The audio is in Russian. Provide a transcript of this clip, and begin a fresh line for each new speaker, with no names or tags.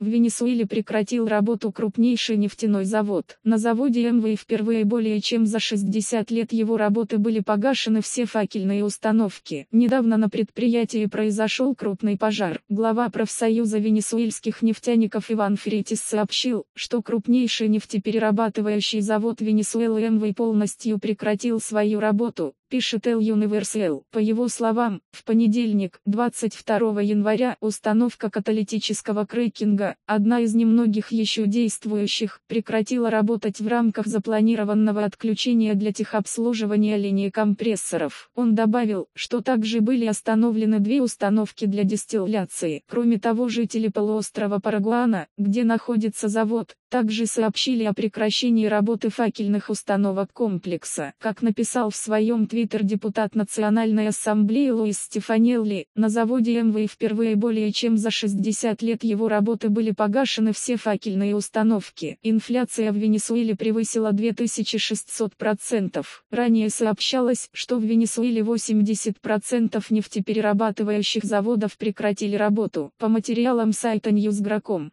в Венесуэле прекратил работу крупнейший нефтяной завод. На заводе МВИ впервые более чем за 60 лет его работы были погашены все факельные установки. Недавно на предприятии произошел крупный пожар. Глава профсоюза венесуэльских нефтяников Иван Феритис сообщил, что крупнейший нефтеперерабатывающий завод Венесуэлы МВИ полностью прекратил свою работу, пишет El Universal. По его словам, в понедельник, 22 января, установка каталитического крекинга, одна из немногих еще действующих, прекратила работать в рамках запланированного отключения для техобслуживания линии компрессоров. Он добавил, что также были остановлены две установки для дистилляции. Кроме того, жители полуострова Парагуана, где находится завод, также сообщили о прекращении работы факельных установок комплекса. Как написал в своем твиттер депутат Национальной ассамблеи Луис Стефанелли, на заводе МВИ впервые более чем за 60 лет его работы были погашены все факельные установки. Инфляция в Венесуэле превысила 2600%. Ранее сообщалось, что в Венесуэле 80% нефтеперерабатывающих заводов прекратили работу. По материалам сайта Newsgro.com.